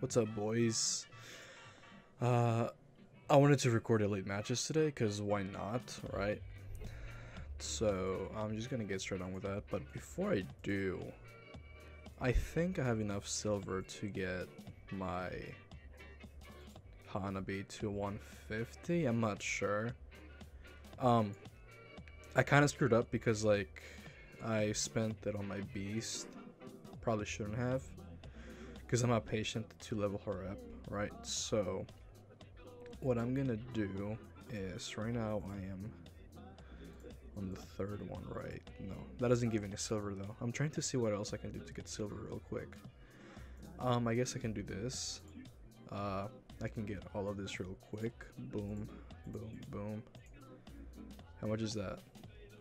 What's up, boys? Uh, I wanted to record elite matches today because why not, right? So I'm just gonna get straight on with that. But before I do, I think I have enough silver to get my Hanabi to 150. I'm not sure. Um, I kind of screwed up because like I spent it on my beast. Probably shouldn't have because I'm not patient to level her up, right? So, what I'm gonna do is right now I am on the third one, right? No, that doesn't give any silver though. I'm trying to see what else I can do to get silver real quick. Um, I guess I can do this. Uh, I can get all of this real quick. Boom, boom, boom. How much is that?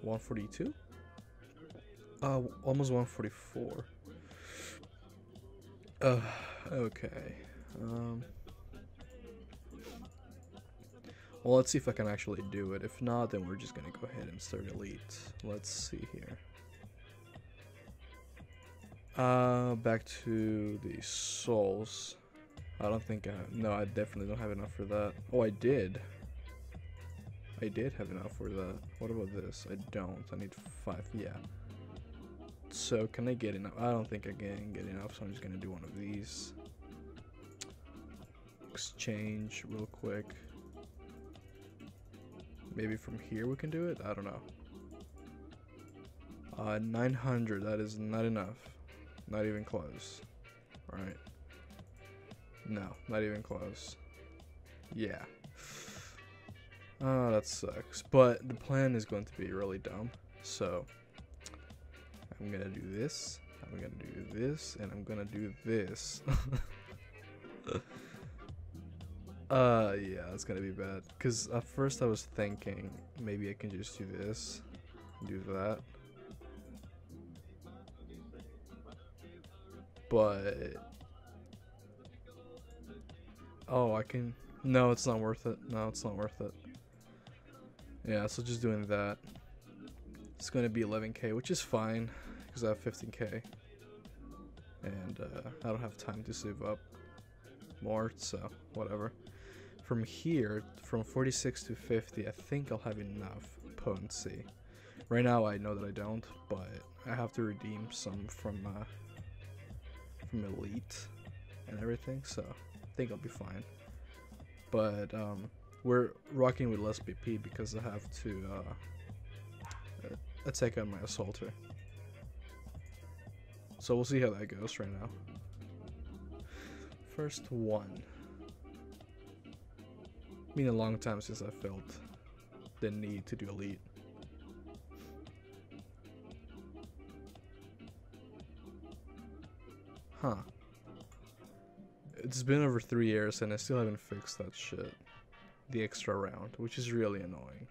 142? Uh, almost 144. Uh, okay. Um. Well, let's see if I can actually do it. If not, then we're just gonna go ahead and start elite. Let's see here. Uh, back to the souls. I don't think I no, I definitely don't have enough for that. Oh, I did. I did have enough for that. What about this? I don't. I need five. Yeah. So can I get enough? I don't think I can get enough, so I'm just gonna do one of these. Exchange real quick. Maybe from here we can do it? I don't know. Uh, 900, that is not enough. Not even close. Alright. No, not even close. Yeah. Oh, that sucks. But the plan is going to be really dumb. So, I'm gonna do this. I'm gonna do this, and I'm gonna do this. uh, yeah, it's gonna be bad. Cause at first I was thinking maybe I can just do this, do that. But oh, I can. No, it's not worth it. No, it's not worth it. Yeah, so just doing that. It's going to be 11k, which is fine because I have 15k. And uh, I don't have time to save up more, so whatever. From here, from 46 to 50, I think I'll have enough potency. Right now, I know that I don't, but I have to redeem some from uh, from Elite and everything, so I think I'll be fine. But um, we're rocking with less BP because I have to uh, attack on my assaulter. So we'll see how that goes right now. First one. Been a long time since I felt the need to do elite. Huh. It's been over three years and I still haven't fixed that shit. The extra round, which is really annoying.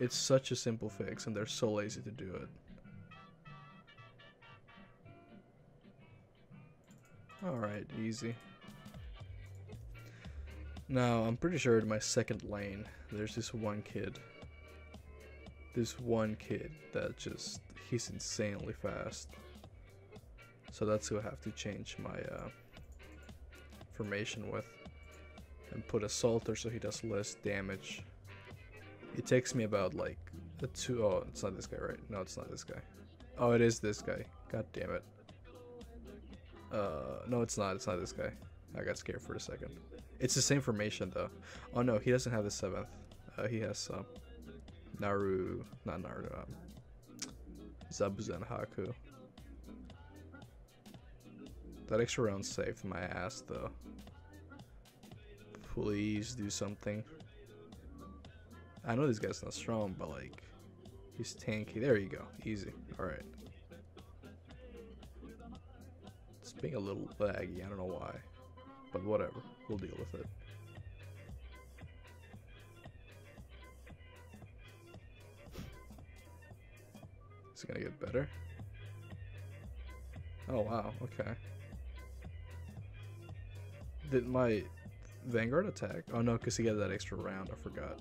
It's such a simple fix and they're so lazy to do it. Alright, easy. Now, I'm pretty sure in my second lane, there's this one kid. This one kid that just, he's insanely fast. So that's who I have to change my uh, formation with. And put assaulter so he does less damage. It takes me about like a two, oh, it's not this guy, right? No, it's not this guy. Oh, it is this guy. God damn it. Uh, no, it's not. It's not this guy. I got scared for a second. It's the same formation though. Oh no, he doesn't have the seventh. Uh, he has um, Naru, not Naru, um, Zabuza Haku. That extra round saved my ass though. Please do something. I know this guy's not strong, but like, he's tanky. There you go. Easy. Alright. It's being a little laggy. I don't know why. But whatever. We'll deal with it. Is it gonna get better? Oh wow, okay. Did my Vanguard attack? Oh no, because he got that extra round, I forgot.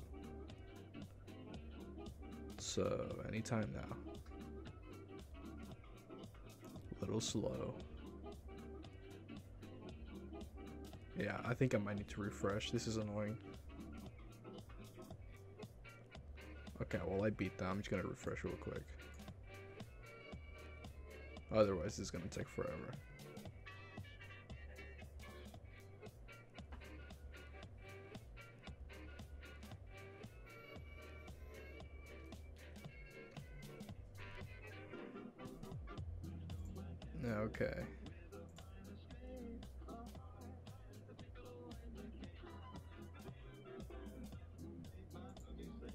So, anytime now. Little slow. Yeah, I think I might need to refresh. This is annoying. Okay, well I beat them. I'm just gonna refresh real quick. Otherwise, it's gonna take forever. Okay.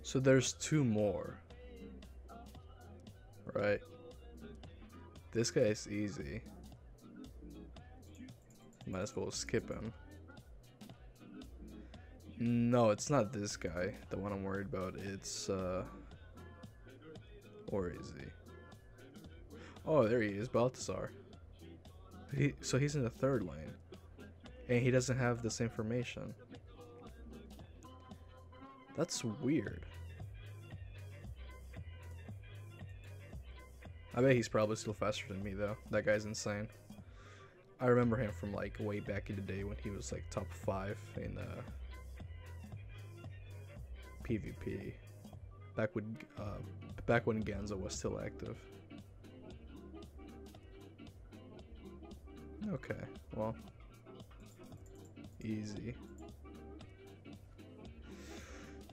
So there's two more. Right. This guy is easy. Might as well skip him. No, it's not this guy, the one I'm worried about. It's, uh... Or is he? Oh, there he is, Balthazar. He, so he's in the third lane. And he doesn't have this information. That's weird. I bet he's probably still faster than me though. That guy's insane. I remember him from like way back in the day when he was like top 5 in uh, PvP. Back when uh, back when Ganza was still active. Okay, well. Easy.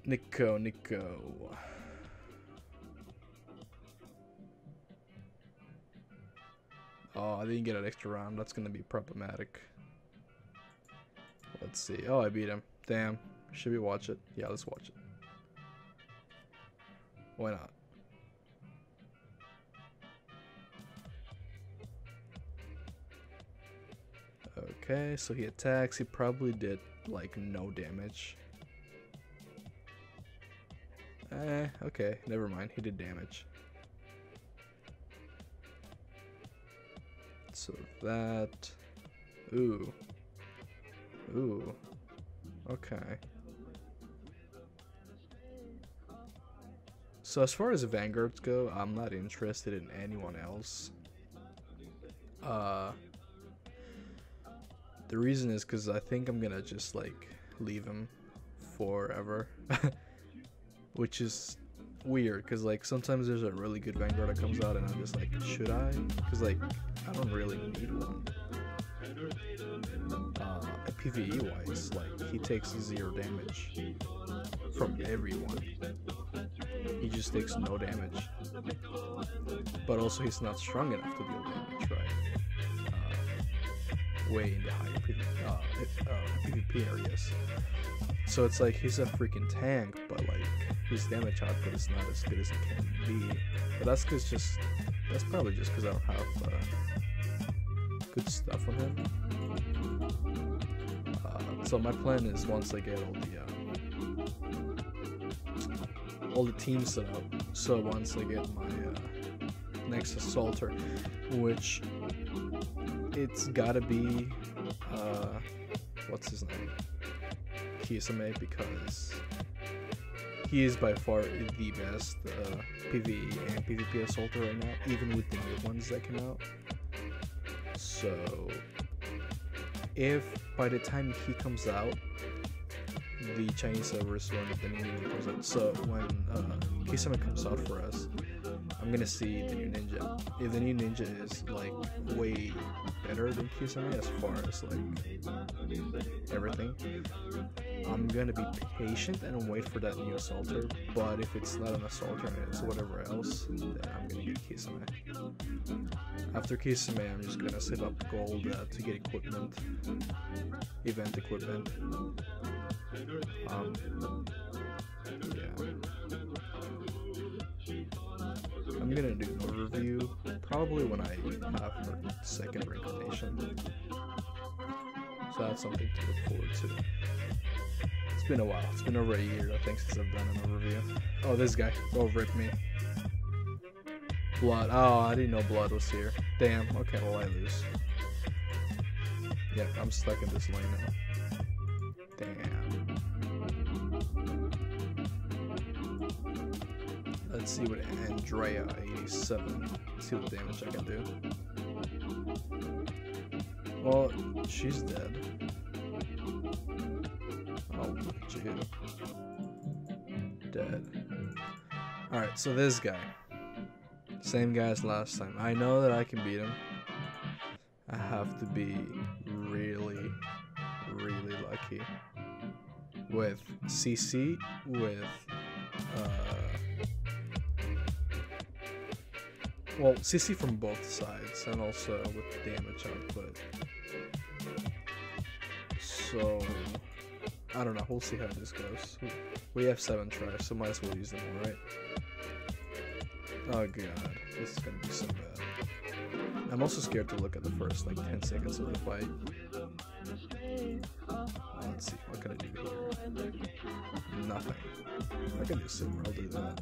Nico, Nico. Oh, I didn't get an extra round. That's gonna be problematic. Let's see. Oh, I beat him. Damn. Should we watch it? Yeah, let's watch it. Why not? Okay, so he attacks. He probably did, like, no damage. Eh, okay, never mind. He did damage. So that... Ooh. Ooh. Okay. So as far as vanguards go, I'm not interested in anyone else. Uh, the reason is because I think I'm gonna just like leave him forever, which is weird because like sometimes there's a really good vanguard that comes out and I'm just like, should I? Because like I don't really need one. Uh, PVE wise, like he takes zero damage from everyone. He just takes no damage. But also he's not strong enough to deal damage, right? Uh, way in the higher PvP, uh, uh, PvP areas. So it's like he's a freaking tank, but like his damage output is not as good as it can be. But that's cause just that's probably just because I don't have uh, good stuff on him. Uh, so my plan is once I get all the uh, all the teams set up. So once I get my uh, next assaulter, which it's gotta be uh, what's his name? Kisame because he is by far the best uh, PvE and PvP assaulter right now, even with the new ones that came out. So, if by the time he comes out, the Chinese servers when the new ninja comes out, so when uh, Kisame comes out for us, I'm gonna see the new ninja. If the new ninja is like way better than Kisame as far as like everything, I'm gonna be patient and wait for that new assaulter. But if it's not an assaulter and it's whatever else, then I'm gonna get Kisame. After Kisame, I'm just gonna save up gold uh, to get equipment, event equipment. Um, yeah. I'm gonna do an overview probably when I have her second reincarnation. So that's something to look forward to. It's been a while. It's been over a year, I think, since I've done an overview. Oh, this guy. Oh, rip me. Blood. Oh, I didn't know blood was here. Damn. Okay, well, I lose. Yeah, I'm stuck in this lane now. Damn. Let's see what Andrea 87. Let's see what damage I can do. Well, she's dead. Oh, look at you. Dead. Alright, so this guy. Same guy as last time. I know that I can beat him. I have to be really, really lucky. With CC, with uh, well, CC from both sides, and also with damage output. So, I don't know. We'll see how this goes. We have seven tries, so might as well use them all, right? Oh god, this is gonna be so bad. I'm also scared to look at the first like 10 seconds of the fight. Let's see, what can I do here? Nothing. I can do silver, I'll do that.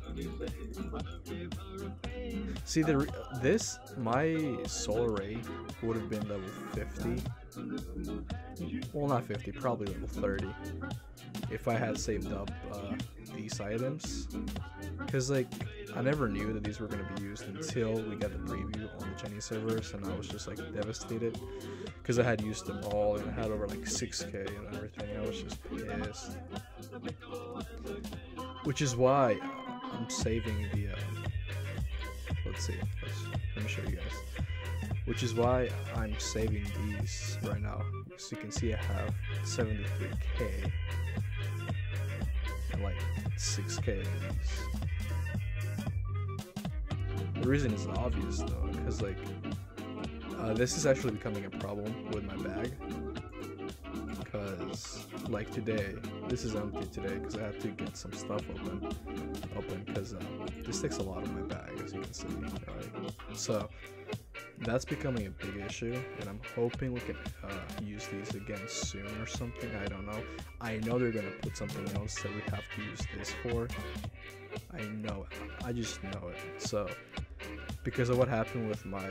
See, the this, my solar ray would have been level 50. Well, not 50, probably level 30. If I had saved up uh, these items. Because, like, I never knew that these were going to be used until we got the preview on the Chinese servers, and I was just like devastated because I had used them all and I had over like 6k and everything. I was just pissed. Which is why I'm saving the. Um, let's see. Let's, let me show you guys. Which is why I'm saving these right now. So you can see I have 73k and like 6k of these. The reason is obvious though, because like uh, this is actually becoming a problem with my bag. Because like today, this is empty today because I have to get some stuff open, open because um, this takes a lot of my bag as you can see. Right? So that's becoming a big issue, and I'm hoping we can uh, use these again soon or something. I don't know. I know they're gonna put something else that we have to use this for. I know it. I just know it. So because of what happened with my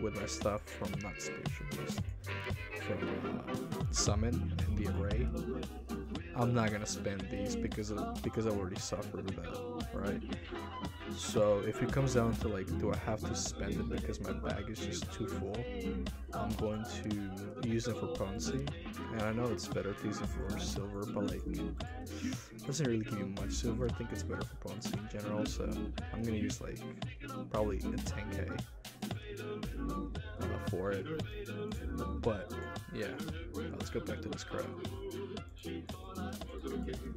with my stuff from not beast from uh, summon and the array. I'm not gonna spend these because of because i already suffered that right? So if it comes down to like do i have to spend it because my bag is just too full? I'm going to use it for potency and i know it's better to use for silver but like doesn't really give you much silver. I think it's better for potency in general, so I'm gonna use like probably a 10k uh, for it. But yeah, let's go back to this crowd.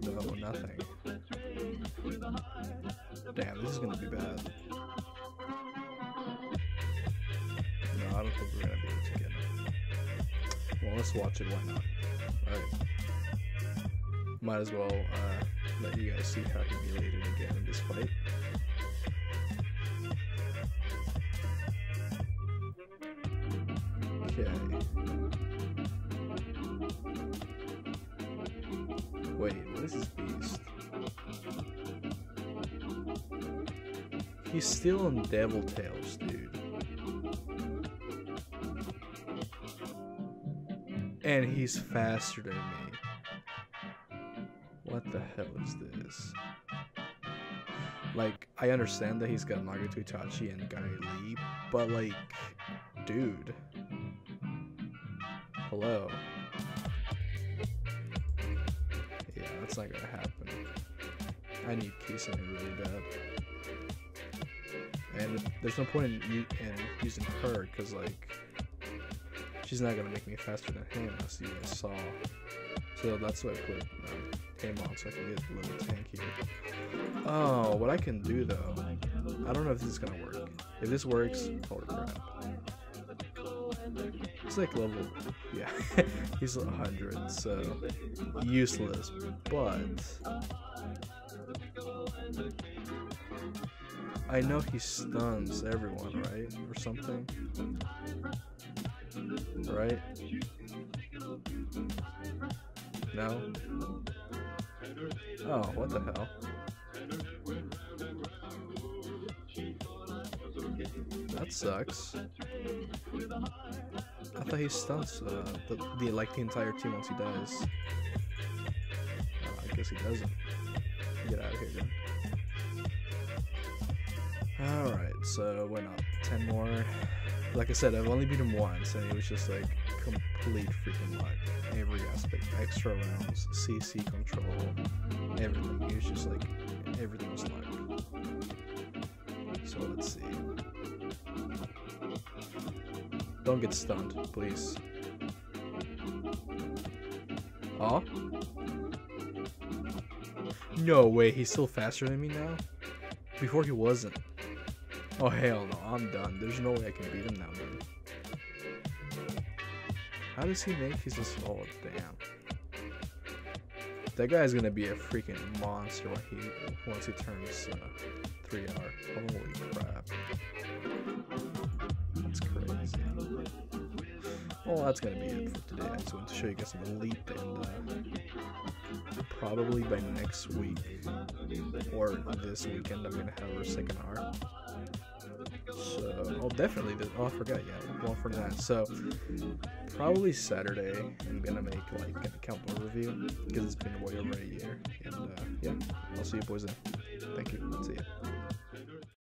No, nothing. Damn, this is gonna be bad. No, I don't think we're gonna be able to get it. Well, let's watch it. Why not? Alright might as well uh, let you guys see how humiliated I get in this fight. He's still on Devil Tails, dude. And he's faster than me. What the hell is this? Like, I understand that he's got Nagato Itachi and Gai Lee, but like, dude. Hello. Yeah, that's not gonna happen. I need Kisame really bad. And there's no point in, in using her, because like, she's not gonna make me faster than him, as you guys saw. So that's why I put um, Tame on so I can get a little tankier. Oh, what I can do though, I don't know if this is gonna work. If this works, holy crap. It's like level, yeah, he's 100, so useless, but I know he stuns everyone, right? Or something. Right? No? Oh, what the hell? That sucks. I thought he stuns uh, the, the like the entire team once he dies. Oh, I guess he doesn't. Get out of here. Alright, so went up 10 more. like I said, I've only beat him once, and it was just like complete freaking luck. Every aspect, extra rounds, CC control, everything. It was just like everything was luck. So let's see. Don't get stunned, please. Oh? No way, he's still faster than me now? Before he wasn't. Oh hell no, I'm done. There's no way I can beat him now, man. How does he make his oh damn. That guy's gonna be a freaking monster when he once he turns uh, three hour. Holy crap. That's crazy. Well that's gonna be it for today. I just wanted to show you guys some elite and uh, probably by next week or this weekend I'm gonna have our second hour. So, oh, definitely. The, oh, I forgot. Yeah, well, that. So, probably Saturday, I'm gonna make like an account overview because it's been way over a year. And uh, yeah, I'll see you boys then. Thank you. See ya.